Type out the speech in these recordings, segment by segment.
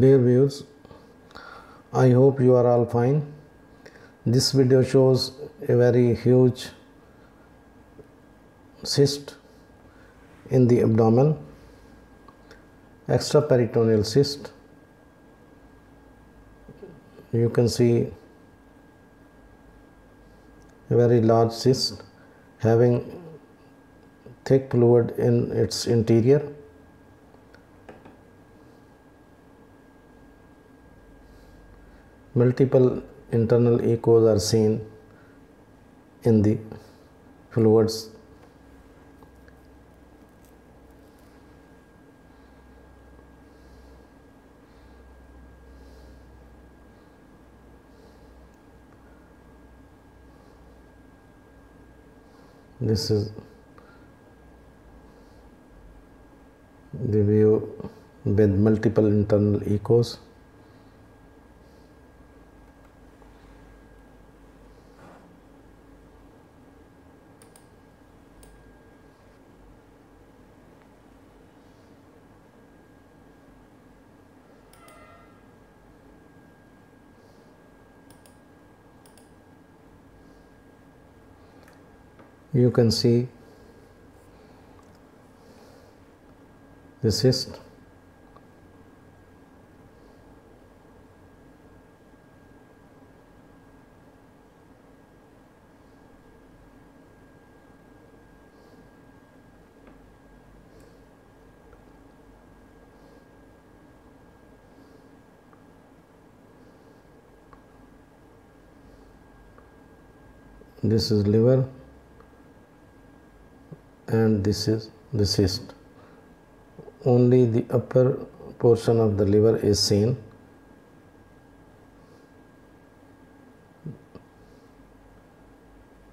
Dear viewers, I hope you are all fine. This video shows a very huge cyst in the abdomen, extraperitoneal cyst. You can see a very large cyst having thick fluid in its interior. Multiple internal echoes are seen in the fluids. This is the view with multiple internal echoes. You can see the cyst. This is liver and this is the cyst. Only the upper portion of the liver is seen.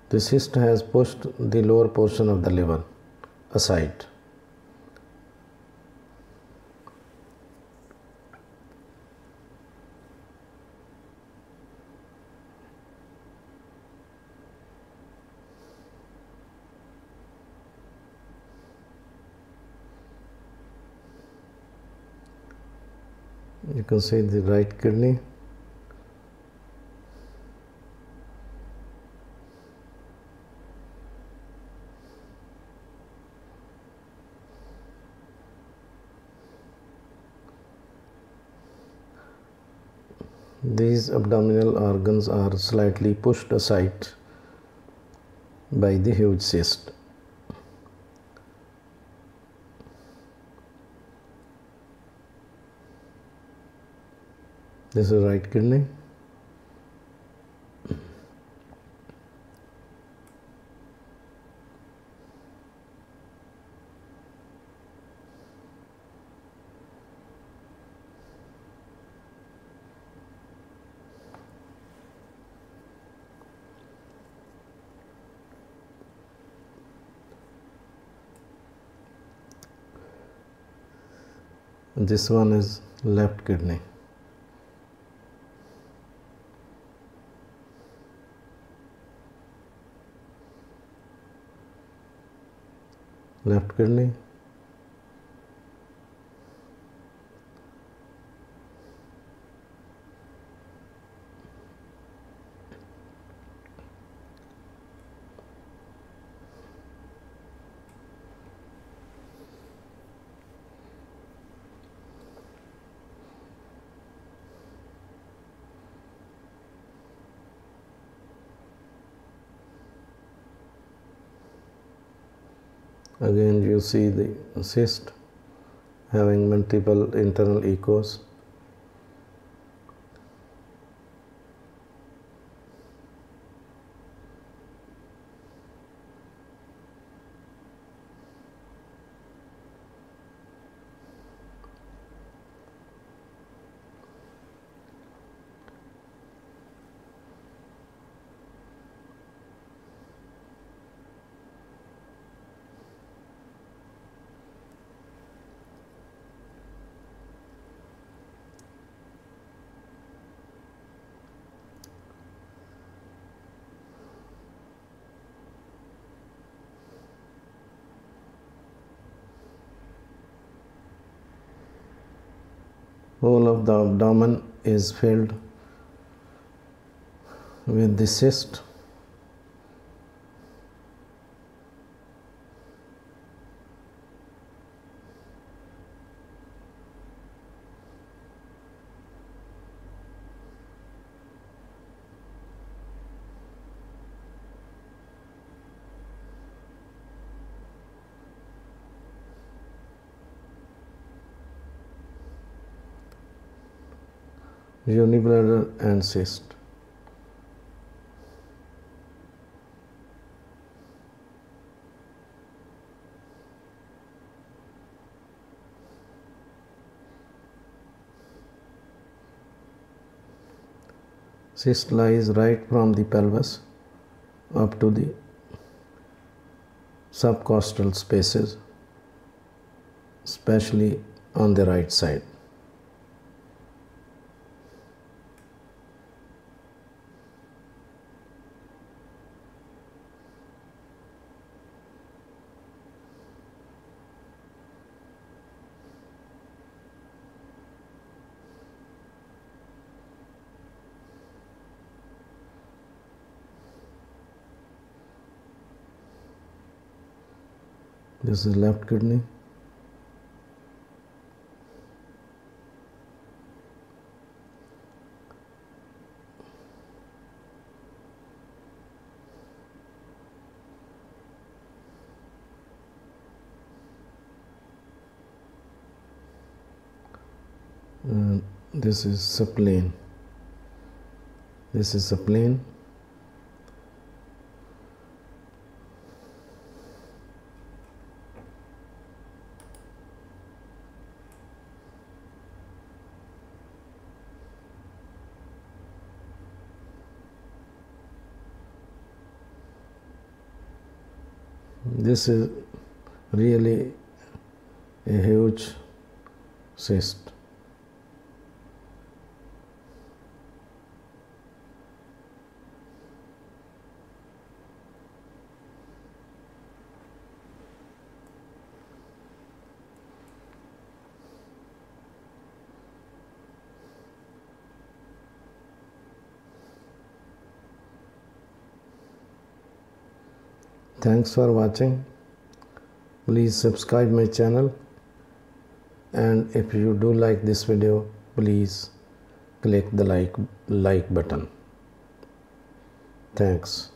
The cyst has pushed the lower portion of the liver aside you can see the right kidney. These abdominal organs are slightly pushed aside by the huge cyst This is right kidney. This one is left kidney. Left kidney again you see the cyst having multiple internal echoes whole of the abdomen is filled with the cyst urinary bladder and cyst. Cyst lies right from the pelvis up to the subcostal spaces, especially on the right side. This is left kidney. And this is spleen. This is spleen. This is really a huge cyst. Thanks for watching. Please subscribe my channel and if you do like this video please click the like like button. Thanks.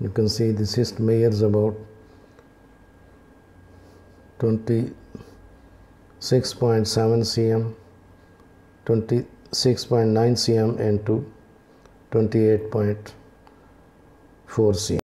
You can see the cyst measures about 26.7 cm 26.9 cm into 28.4 cm